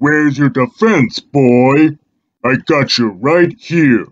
Where's your defense, boy? I got you right here.